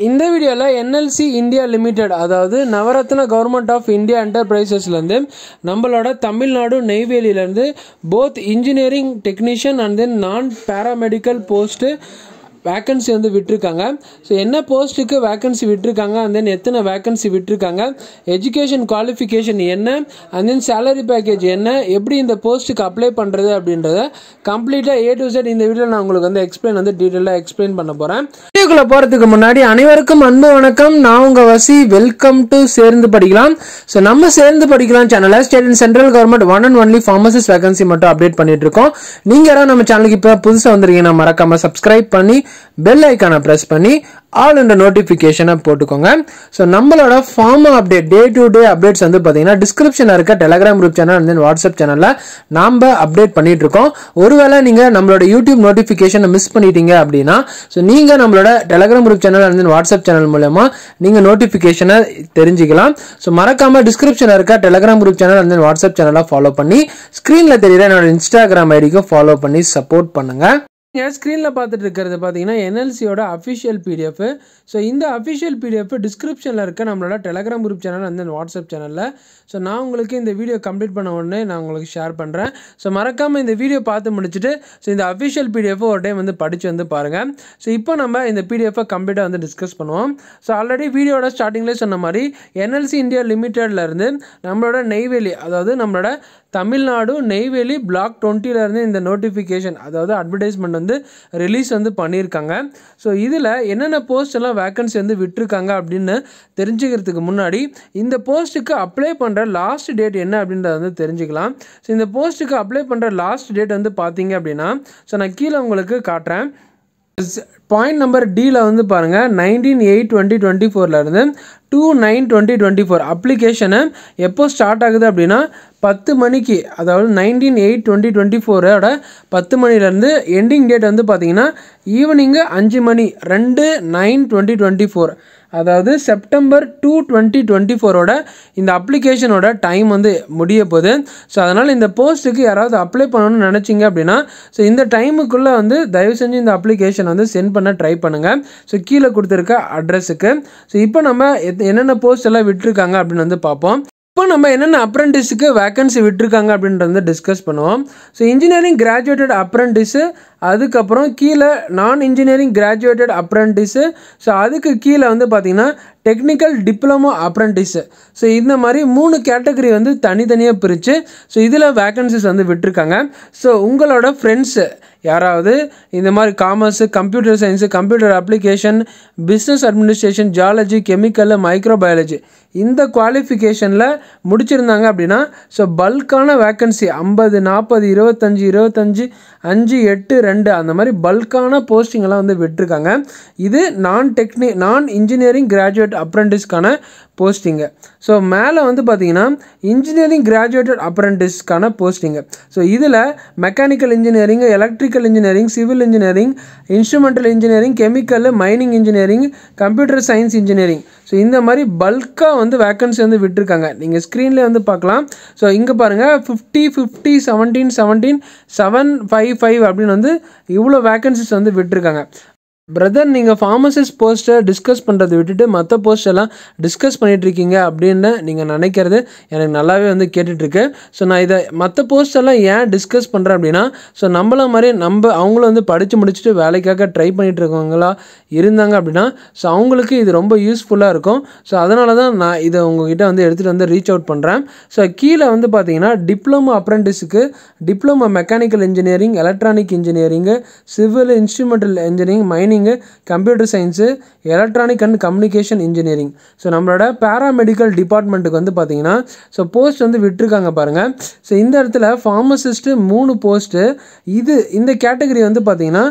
இந்த வீடியோவில் NLC India limited அதாவது நவரத்ன கவர்மெண்ட் ஆஃப் இந்தியா என்டர்பிரைசஸ்லேருந்து நம்மளோட Tamil Nadu நெய்வேலியிலேருந்து both engineering technician and then non paramedical post vacancy வந்து விட்டுருக்காங்க. ஸோ என்ன போஸ்ட்டுக்கு வேக்கன்சி விட்டுருக்காங்க? அண்ட் தென் எத்தனை வேக்கன்சி விட்டுருக்காங்க? எஜுகேஷன் குவாலிஃபிகேஷன் என்ன? அண்ட் தென் சேலரி பேக்கேஜ் என்ன? எப்படி இந்த போஸ்ட்டுக்கு அப்ளை பண்ணுறது அப்படின்றத கம்ப்ளீட்டாக ஏ டு செட் இந்த வீடியோவில் நான் உங்களுக்கு வந்து எக்ஸ்பிளைன் வந்து டீட்டெயிலாக எக்ஸ்பிளைன் பண்ண போகிறேன் வீடியோக்குள்ளே போகிறதுக்கு முன்னாடி அனைவருக்கும் அன்பு வணக்கம். நான் உங்கள் வசி வெல்கம் டு சேர்ந்து படிக்கலாம். ஸோ நம்ம சேர்ந்து படிக்கலாம் சேனலை state and central government one and only pharmacist vacancy மட்டும் அப்டேட் பண்ணிட்டு இருக்கோம். நீங்கள் யாராவது நம்ம சேனலுக்கு இப்போ புதுசாக வந்திருக்கீங்கன்னா மறக்காமல் சப்ஸ்கிரைப் பண்ணி பெல் ஐக்கானை ப்ரெஸ் பண்ணி ஆல் என்ற நோட்டிஃபிகேஷனை போட்டுக்கோங்க. ஸோ நம்மளோட form update day to day updates வந்து பார்த்தீங்கன்னா டிஸ்கிரிப்ஷனில் இருக்க Telegram group channel and then WhatsApp சேனலில் நாம் அப்டேட் பண்ணிட்டு இருக்கோம். ஒருவேளை நீங்கள் நம்மளோட யூடியூப் நோட்டிஃபிகேஷனை மிஸ் பண்ணிட்டீங்க அப்படின்னா ஸோ நீங்கள் நம்மளோட Telegram group channel and then WhatsApp channel மூலமா நீங்கள் நோட்டிஃபிகேஷனை தெரிஞ்சுக்கலாம். ஸோ மறக்காமல் டிஸ்கிரிப்ஷனில் இருக்க Telegram group channel and then WhatsApp சேனலை ஃபாலோ பண்ணி ஸ்க்ரீனில் தெரியுற என்னோட இன்ஸ்டாகிராம் ஐடிக்கும் ஃபாலோ பண்ணி சப்போர்ட் பண்ணுங்கள் ஏன் ஸ்க்ரீனில் பார்த்துட்டு இருக்கிறது பார்த்தீங்கன்னா என்எல்சியோட அஃபிஷியல் பிடிஎஃப் ஸோ இந்த அஃபிஷியல் பிடிஎஃப் டிஸ்கிரிப்ஷனில் இருக்க நம்மளோட டெலகிராம் குரூப் சேனல் அந்த வாட்ஸ்அப் சேனலில் ஸோ நான் உங்களுக்கு இந்த வீடியோ கம்ப்ளீட் பண்ண உடனே நான் உங்களுக்கு ஷேர் பண்ணுறேன் ஸோ மறக்காமல் இந்த வீடியோ பார்த்து முடிச்சுட்டு ஸோ இந்த அஃபிஷியல் பிடிஎஃப் ஒரு டைம் வந்து படித்து வந்து பாருங்கள் ஸோ இப்போ நம்ம இந்த பிடிஎஃபை கம்ப்ளீட்டாக வந்து டிஸ்கஸ் பண்ணுவோம். ஸோ ஆல்ரெடி வீடியோட ஸ்டார்டிங்லேயே சொன்ன மாதிரி என்எல்சி இந்தியா லிமிட்டட்லேருந்து நம்மளோட நெய்வேலி அதாவது நம்மளோட தமிழ்நாடு நெய்வேலி பிளாக் டுவெண்ட்டிலேருந்து இந்த நோட்டிஃபிகேஷன் அதாவது அட்வர்டைஸ்மெண்ட் வந்து வந்து ரிலீஸ் வந்து பண்ணியிருக்காங்க. ஸோ இதில் என்னென்ன போஸ்ட் எல்லாம் வேக்கன்சி வந்து விட்டுருக்காங்க அப்படின்னு தெரிஞ்சுக்கிறதுக்கு முன்னாடி இந்த போஸ்ட்டுக்கு அப்ளை பண்ணுற லாஸ்ட் டேட் என்ன அப்படின்றத வந்து தெரிஞ்சுக்கலாம். ஸோ இந்த போஸ்ட்டுக்கு அப்ளை பண்ணுற லாஸ்ட் டேட் வந்து பார்த்தீங்க அப்படின்னா ஸோ நான் கீழே உங்களுக்கு காட்டுறேன். பாயிண்ட் நம்பர் டியில் வந்து பாருங்கள் nineteen eight twenty twenty ஃபோர்லேருந்து two nine twenty twenty four application எப்போ ஸ்டார்ட் ஆகுது அப்படின்னா பத்து மணிக்கு அதாவது நைன்டீன் எயிட் டுவெண்ட்டி டுவெண்ட்டி ஃபோரோட பத்து மணிலேருந்து எண்டிங் டேட் வந்து பார்த்தீங்கன்னா ஈவினிங்கு அஞ்சு மணி ரெண்டு நைன் டுவெண்ட்டி டுவெண்ட்டி ஃபோர் அதாவது செப்டம்பர் டூ டுவெண்ட்டி டுவெண்ட்டி ஃபோரோட இந்த அப்ளிகேஷனோட டைம் வந்து முடிய போகுது. ஸோ அதனால் இந்த போஸ்ட்டுக்கு யாராவது அப்ளை பண்ணணும்னு நினச்சிங்க அப்படின்னா ஸோ இந்த டைமுக்குள்ளே வந்து தயவு செஞ்சு இந்த அப்ளிகேஷன் வந்து சென்ட் பண்ண ட்ரை பண்ணுங்கள் ஸோ கீழே கொடுத்துருக்க அட்ரஸுக்கு ஸோ இப்போ நம்ம என்னென்ன போஸ்ட் எல்லாம் விட்டுருக்காங்க அப்படின்னு வந்து பார்ப்போம் இப்போ நம்ம என்னென்ன அப்ரெண்டிஸுக்கு வேக்கன்சி விட்டுருக்காங்க அப்படின்றத வந்து டிஸ்கஸ் பண்ணுவோம். ஸோ இன்ஜினியரிங் கிராஜுவேட்டட் அப்ரெண்டிஸு அதுக்கப்புறம் கீழே நான் இன்ஜினியரிங் கிராஜுவேட்டட் அப்ரெண்டிஸு ஸோ அதுக்கு கீழே வந்து பார்த்திங்கன்னா டெக்னிக்கல் டிப்ளமோ அப்ரண்டிஸு ஸோ இந்த மாதிரி மூணு கேட்டகரி வந்து தனித்தனியாக பிரித்து ஸோ இதில் வேக்கன்சிஸ் வந்து விட்டுருக்காங்க. ஸோ உங்களோட ஃப்ரெண்ட்ஸு யாராவது இந்த மாதிரி commerce computer science computer application business administration zoology chemical microbiology இந்த குவாலிஃபிகேஷனில் முடிச்சிருந்தாங்க அப்படின்னா ஸோ பல்கான வேக்கன்சி ஐம்பது நாற்பது இருபத்தஞ்சி இருபத்தஞ்சி அஞ்சு எட்டு ரெண்டு அந்த மாதிரி பல்கான போஸ்டிங்கெல்லாம் வந்து விட்டுருக்காங்க. இது நான் டெக்னி நான் இன்ஜினியரிங் கிராஜுவேட் அப்ரெண்டிஸ்க்கான போஸ்டிங்கு ஸோ மேலே வந்து பார்த்தீங்கன்னா இன்ஜினியரிங் கிராஜுவேட்டட் அப்ரெண்டிஸ்க்கான போஸ்டிங்கு ஸோ இதில் mechanical engineering electrical engineering civil engineering instrumental engineering chemical mining engineering computer science engineering so இந்த மாதிரி பல்காக வந்து வேக்கன்சி வந்து விட்டுருக்காங்க. நீங்கள் ஸ்க்ரீன்லேயே வந்து பார்க்கலாம். ஸோ இங்கே பாருங்கள் fifty fifty seventeen seventeen seven five five அப்படின்னு வந்து இவ்வளோ வேக்கன்சிஸ் வந்து விட்டுருக்காங்க. பிரதர் நீங்கள் ஃபார்மசிஸ்ட் போஸ்ட்டை டிஸ்கஸ் பண்ணுறதை விட்டுட்டு மற்ற போஸ்ட்டெல்லாம் டிஸ்கஸ் பண்ணிகிட்ருக்கீங்க அப்படின்னு நீங்கள் நினைக்கிறது எனக்கு நல்லாவே வந்து கேட்டுட்ருக்கு ஸோ நான் இதை மற்ற போஸ்ட்டெல்லாம் ஏன் டிஸ்கஸ் பண்ணுறேன் அப்படின்னா ஸோ நம்மள மாதிரி நம்ம அவங்களும் வந்து படித்து முடிச்சுட்டு வேலைக்காக ட்ரை பண்ணிகிட்டு இருக்கவங்களா இருந்தாங்க அப்படின்னா ஸோ அவங்களுக்கு இது ரொம்ப யூஸ்ஃபுல்லாக இருக்கும். ஸோ அதனால தான் நான் இதை உங்ககிட்ட வந்து எடுத்துகிட்டு வந்து ரீச் அவுட் பண்ணுறேன் ஸோ கீழே வந்து பார்த்தீங்கன்னா diploma அப்ரெண்டிஸுக்கு diploma mechanical engineering electronic engineering civil instrumental engineering mining engineering computer science electronic and communication engineering so நம்மளோட பேராமெடிக்கல் டிபார்ட்மெண்ட்டுக்கு வந்து பார்த்தீங்கன்னா ஸோ போஸ்ட் வந்து விட்டுருக்காங்க பாருங்கள் ஸோ இந்த இடத்துல ஃபார்மசிஸ்ட்டு மூணு போஸ்ட்டு இது இந்த கேட்டகரி வந்து பார்த்தீங்கன்னா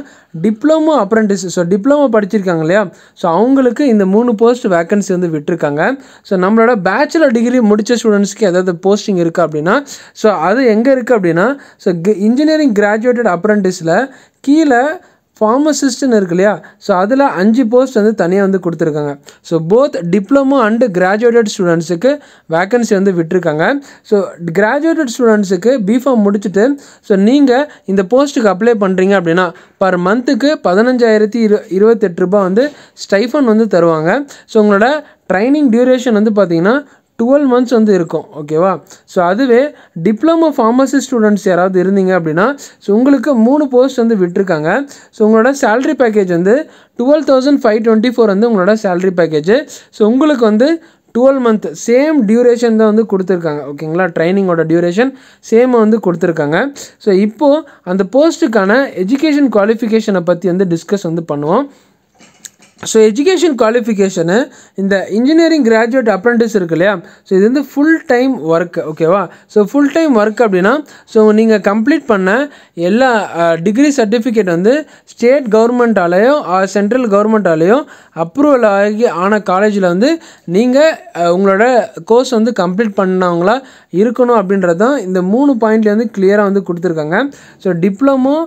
டிப்ளமோ அப்ரெண்டிஸ் ஸோ டிப்ளமோ படிச்சிருக்காங்க இல்லையா? ஸோ அவங்களுக்கு இந்த மூணு போஸ்ட் வேக்கன்சி வந்து விட்டுருக்காங்க. ஸோ நம்மளோட பேச்சுலர் டிகிரி முடித்த ஸ்டூடெண்ட்ஸ்க்கு ஏதாவது போஸ்டிங் இருக்குது அப்படின்னா ஸோ அது எங்கே இருக்குது அப்படின்னா ஸோ இன்ஜினியரிங் கிராஜுவேட்டட் அப்ரெண்டிஸில் கீழே ஃபார்மசிஸ்ட்னு இருக்கு இல்லையா? ஸோ அதில் அஞ்சு போஸ்ட் வந்து தனியாக வந்து கொடுத்துருக்காங்க. So both diploma and graduated ஸ்டூடெண்ட்ஸுக்கு வேக்கன்சி வந்து விட்டுருக்காங்க. ஸோ கிராஜுவேட்டட் ஸ்டூடெண்ட்ஸுக்கு பிஃபார்ம் முடிச்சுட்டு ஸோ நீங்கள் இந்த போஸ்ட்டுக்கு அப்ளை பண்ணுறீங்க அப்படின்னா பர் மந்த்துக்கு பதினஞ்சாயிரத்தி இரு இருபத்தெட்டு ரூபா வந்து ஸ்டைஃபன் வந்து தருவாங்க. ஸோ உங்களோட ட்ரைனிங் டியூரேஷன் வந்து பார்த்தீங்கன்னா டுவெல் மந்த்ஸ் வந்து இருக்கும் ஓகேவா ஸோ அதுவே டிப்ளமோ ஃபார்மசி ஸ்டூடெண்ட்ஸ் யாராவது இருந்தீங்க அப்படின்னா ஸோ உங்களுக்கு மூணு போஸ்ட் வந்து விட்டுருக்காங்க. ஸோ உங்களோட சேலரி பேக்கேஜ் வந்து twelve thousand five twenty four வந்து உங்களோட சேலரி பேக்கேஜ் ஸோ உங்களுக்கு வந்து டுவெல் மந்த் சேம் டியூரேஷன் தான் வந்து கொடுத்துருக்காங்க ஓகேங்களா ட்ரைனிங்கோட டியூரேஷன் சேம் வந்து கொடுத்துருக்காங்க. ஸோ இப்போது அந்த போஸ்ட்டுக்கான எஜுகேஷன் குவாலிஃபிகேஷனை பற்றி வந்து டிஸ்கஸ் வந்து பண்ணுவோம். ஸோ எஜுகேஷன் குவாலிஃபிகேஷனு இந்த இன்ஜினியரிங் கிராஜுவேட் அப்ரெண்டிஸ் இருக்கு இல்லையா? ஸோ இது வந்து ஃபுல் டைம் ஒர்க் ஓகேவா ஸோ ஃபுல் டைம் ஒர்க் அப்படின்னா ஸோ நீங்கள் கம்ப்ளீட் பண்ண எல்லா டிகிரி சர்டிஃபிகேட் வந்து ஸ்டேட் கவர்மெண்ட்டாலேயோ சென்ட்ரல் கவர்மெண்ட்டாலேயோ அப்ரூவல் ஆகி ஆன காலேஜில் வந்து நீங்கள் உங்களோட கோர்ஸ் வந்து கம்ப்ளீட் பண்ணவங்களா இருக்கணும் அப்படின்றது தான் இந்த மூணு பாயிண்ட்லேருந்து கிளியராக வந்து கொடுத்துருக்காங்க. ஸோ டிப்ளமோ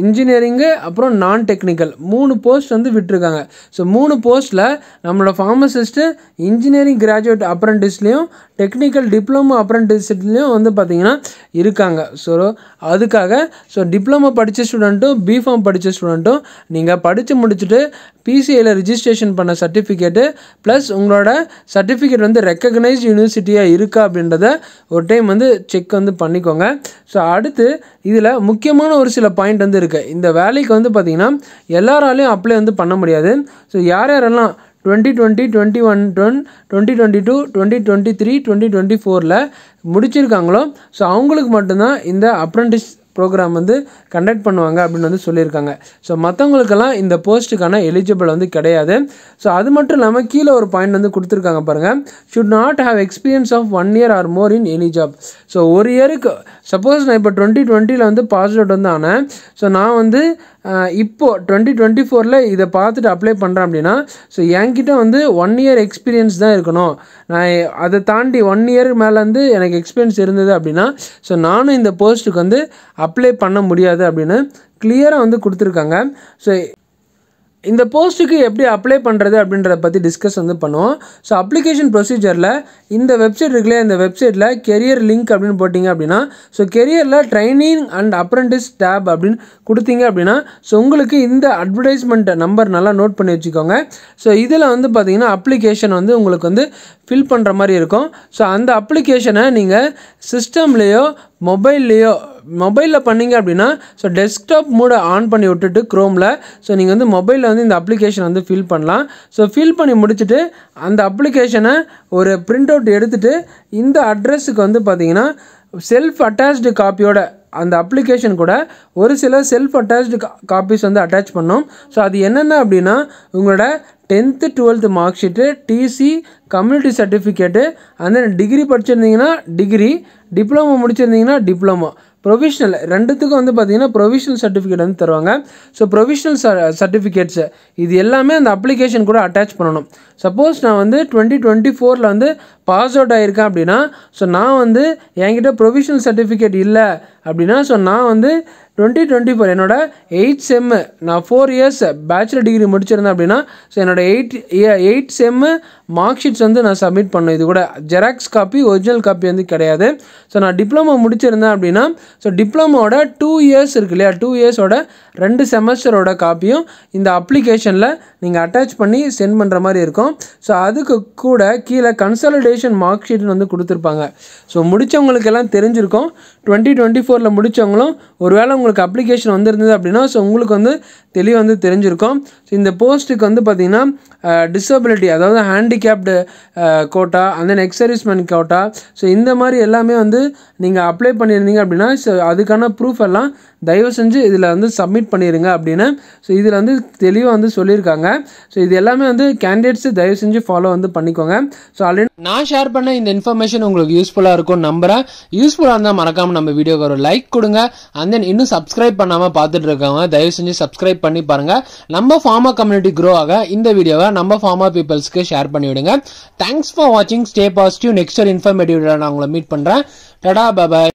இன்ஜினியரிங்கு அப்புறம் நான் டெக்னிக்கல் மூணு போஸ்ட் வந்து விட்டுருக்காங்க. ஸோ மூணு போஸ்ட்டில் நம்மளோட ஃபார்மசிஸ்ட்டு இன்ஜினியரிங் கிராஜுவேட் அப்ரண்டிஸ்லேயும் டெக்னிக்கல் டிப்ளமோ அப்ரண்டிஸ்லேயும் வந்து பார்த்திங்கன்னா இருக்காங்க. ஸோ அதுக்காக ஸோ டிப்ளமோ படித்த ஸ்டூடெண்ட்டும் பிஃபார்ம் படித்த ஸ்டூடெண்ட்டும் நீங்கள் படித்து முடிச்சுட்டு பிசிஐயில் ரிஜிஸ்ட்ரேஷன் பண்ண சர்டிஃபிகேட்டு ப்ளஸ் உங்களோட சர்டிஃபிகேட் வந்து ரெக்கக்னைஸ்ட் யூனிவர்சிட்டியாக இருக்கா அப்படின்றத ஒரு டைம் வந்து செக் வந்து பண்ணிக்கோங்க. ஸோ அடுத்து இதில் முக்கியமான ஒரு சில பாயிண்ட் வந்து இருக்குது இந்த வேலைக்கு வந்து பார்த்திங்கன்னா எல்லாராலையும் அப்ளை வந்து பண்ண முடியாது. ஸோ யார் யாரெல்லாம் twenty twenty twenty one twenty twenty twenty two twenty twenty three twenty twenty ஃபோரில் முடிச்சிருக்காங்களோ ஸோ அவங்களுக்கு மட்டும்தான் இந்த அப்ரெண்டிஸ் ப்ரோக்ராம் வந்து கண்டக்ட் பண்ணுவாங்க அப்படின்னு வந்து சொல்லியிருக்காங்க. ஸோ மற்றவங்களுக்கெல்லாம் இந்த போஸ்ட்டுக்கான எலிஜிபிள் வந்து கிடையாது. ஸோ அது மட்டும் இல்லாமல் கீழே ஒரு பாயிண்ட் வந்து கொடுத்துருக்காங்க பாருங்கள் should not have experience of one year or more in any job so ஒரு இயருக்கு சப்போஸ் நான் இப்போ டுவெண்ட்டி டுவெண்ட்டியில் வந்து பாஸ் அவுட் வந்து ஆனேன் ஸோ நான் வந்து இப்போது டுவெண்ட்டி டுவெண்ட்டி ஃபோரில் இதை பார்த்துட்டு அப்ளை பண்ணுறேன் அப்படின்னா ஸோ என்கிட்ட வந்து ஒன் இயர் எக்ஸ்பீரியன்ஸ் தான் இருக்கணும். நான் அதை தாண்டி ஒன் இயர் மேலேருந்து எனக்கு எக்ஸ்பீரியன்ஸ் இருந்தது அப்படின்னா ஸோ நானும் இந்த போஸ்ட்டுக்கு வந்து அப்ளை பண்ண முடியாது அப்படின்னு கிளியராக வந்து கொடுத்துருக்காங்க. ஸோ இந்த போஸ்ட்டுக்கு எப்படி அப்ளை பண்ணுறது அப்படின்றத பற்றி டிஸ்கஸ் வந்து பண்ணுவோம். ஸோ அப்ளிகேஷன் ப்ரொசீஜரில் இந்த வெப்சைட் இருக்குல்ல இந்த வெப்சைட்டில் கெரியர் லிங்க் அப்படின்னு போட்டிங்க அப்படின்னா ஸோ கெரியரில் ட்ரைனிங் அண்ட் அப்ரெண்டிஸ் டேப் அப்படின்னு கொடுத்தீங்க அப்படின்னா ஸோ உங்களுக்கு இந்த அட்வர்டைஸ்மெண்ட் நம்பர் நல்லா நோட் பண்ணி வச்சுக்கோங்க. ஸோ இதில் வந்து பார்த்தீங்கன்னா அப்ளிகேஷன் வந்து உங்களுக்கு வந்து ஃபில் பண்ணுற மாதிரி இருக்கும். ஸோ அந்த அப்ளிகேஷனை நீங்கள் சிஸ்டம்லேயோ மொபைல்லையோ மொபைலில் பண்ணிங்க அப்படின்னா ஸோ டெஸ்க்டாப் மூடை ஆன் பண்ணி விட்டுட்டு க்ரோமில் ஸோ நீங்கள் வந்து மொபைலில் வந்து இந்த அப்ளிகேஷன் வந்து ஃபில் பண்ணலாம். ஸோ ஃபில் பண்ணி முடிச்சுட்டு அந்த அப்ளிகேஷனை ஒரு பிரிண்ட் அவுட் எடுத்துகிட்டு இந்த அட்ரஸுக்கு வந்து பார்த்தீங்கன்னா செல்ஃப் அட்டாச்டு காப்பியோட அந்த அப்ளிகேஷன் கூட ஒரு சில செல்ஃப் அட்டாச்டு காப்பீஸ் வந்து அட்டாச் பண்ணோம். ஸோ அது என்னென்ன அப்படின்னா உங்களோட tenth twelfth mark sheet TC community certificate அந்த டிகிரி படிச்சிருந்தீங்கன்னா டிகிரி டிப்ளமோ முடிச்சிருந்தீங்கன்னா டிப்ளமோ ப்ரொவிஷ்னல் ரெண்டுத்துக்கும் வந்து பார்த்தீங்கன்னா ப்ரொவிஷனல் சர்டிஃபிகேட் வந்து தருவாங்க. ஸோ ப்ரொவிஷனல் சர்டிஃபிகேட்ஸு இது எல்லாமே அந்த அப்ளிகேஷன் கூட அட்டாச் பண்ணணும். சப்போஸ் நான் வந்து டுவெண்ட்டி டுவெண்ட்டி ஃபோரில் வந்து பாஸ் அவுட் ஆகியிருக்கேன் அப்படின்னா ஸோ நான் வந்து என்கிட்ட ப்ரொவிஷனல் சர்டிஃபிகேட் இல்லை அப்படின்னா ஸோ நான் வந்து டுவெண்ட்டி டுவெண்ட்டி ஃபோர் என்னோட எயிட் செம்மு நான் ஃபோர் இயர்ஸ் பேச்சுலர் டிகிரி முடிச்சிருந்தேன் அப்படின்னா ஸோ என்னோட eight eight sem mark sheets வந்து நான் சப்மிட் பண்ணேன். இது கூட ஜெராக்ஸ் காப்பி ஒரிஜினல் காப்பி வந்து கிடையாது. ஸோ நான் டிப்ளமோ முடிச்சிருந்தேன் அப்படின்னா ஸோ டிப்ளமோட டூ இயர்ஸ் இருக்கு இல்லையா? டூ இயர்ஸோட ரெண்டு செமஸ்டரோட காப்பியும் இந்த அப்ளிகேஷனில் நீங்கள் அட்டாச் பண்ணி சென்ட் பண்ணுற மாதிரி இருக்கும். ஸோ அதுக்கு கூட கீழே கன்சாலிடேஷன் மார்க் ஷீட்னு வந்து கொடுத்துருப்பாங்க. ஸோ முடித்தவங்களுக்கெல்லாம் தெரிஞ்சிருக்கும். டுவெண்ட்டி டுவெண்ட்டி ஃபோரில் முடித்தவங்களும் ஒருவேளை உங்களுக்கு அப்ளிகேஷன் வந்திருந்தது அப்படின்னா ஸோ உங்களுக்கு வந்து தெளிவாக வந்து தெரிஞ்சிருக்கும். ஸோ இந்த போஸ்ட்டுக்கு வந்து பார்த்திங்கன்னா டிசபிலிட்டி அதாவது ஹேண்டிகேப்டு கோட்டா அந்த தென் எக்ஸர்வீஸ்மென் கோட்டா ஸோ இந்த மாதிரி எல்லாமே வந்து நீங்கள் அப்ளை பண்ணியிருந்தீங்க அப்படின்னா ஸோ அதுக்கான ப்ரூஃப் எல்லாம் தயவு செஞ்சு இதில் வந்து சப்மிட் பண்ணிடுங்க அப்படின்னு ஸோ இதில் வந்து தெளிவாக வந்து சொல்லியிருக்காங்க. ஸோ இது எல்லாமே வந்து கேண்டிடேட்ஸு தயவு செஞ்சு ஃபாலோ வந்து பண்ணிக்கோங்க. ஸோ ஆல்ரெடி நான் ஷேர் பண்ண இந்த இன்ஃபர்மேஷன் உங்களுக்கு யூஸ்ஃபுல்லாக இருக்கும் நம்புறேன். யூஸ்ஃபுல்லாக இருந்தால் மறக்காமல் நம்ம வீடியோக்கு ஒரு லைக் கொடுங்க. அண்ட் தென் இன்னும் சப்ஸ்கிரைப் பண்ணாமல் பார்த்துட்டு இருக்கவங்க தயவு செஞ்சு சப்ஸ்கிரைப் பண்ணி பாருங்க. நம்ம ஃபார்மா கம்யூனிட்டி க்ரோ ஆக இந்த வீடியோவை நம்ம ஃபார்மா பீப்புள்ஸ்க்கு ஷேர் பண்ணி விடுங்க. தேங்க்ஸ் ஃபார் வாட்சிங் ஸ்டே பாசிட்டிவ் நெக்ஸ்ட் ஒரு இன்ஃபர்மேட்டிவ் நான் உங்களை மீட் பண்ணுறேன் டடா பாபாய்